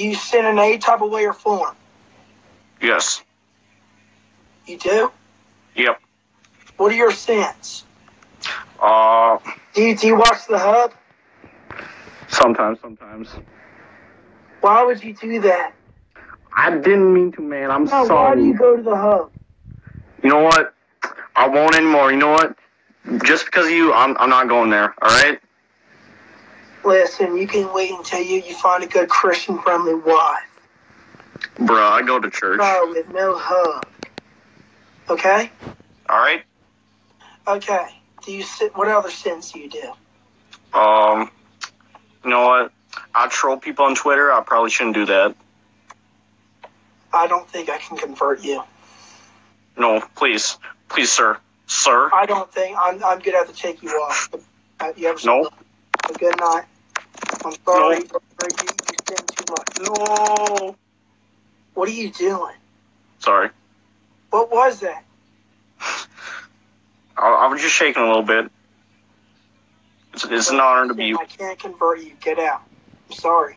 Do you sin in any type of way or form? Yes. You do? Yep. What are your sins? Uh, Do you, do you watch the hub? sometimes, sometimes. Why would you do that? I didn't mean to, man. I'm No, why do sorry. you go to the hub? You know what? I won't anymore. You know what? Just because of you, I'm, I'm not going there. All right? Listen, you can wait until you, you find a good Christian friendly wife. Bruh, I go to church. No, with no hub. Okay? All right? Okay. Do you sin, what other sins do you do? Um, you know what? I troll people on Twitter. I probably shouldn't do that. I don't think I can convert you. No, please. Please, sir. Sir? I don't think I'm. I'm gonna have to take you off. You ever? No. Good night. I'm sorry. You, you sin too much. No. What are you doing? Sorry. What was that? I, I was just shaking a little bit. It's, it's an honor to be. I can't convert you. Get out. I'm sorry.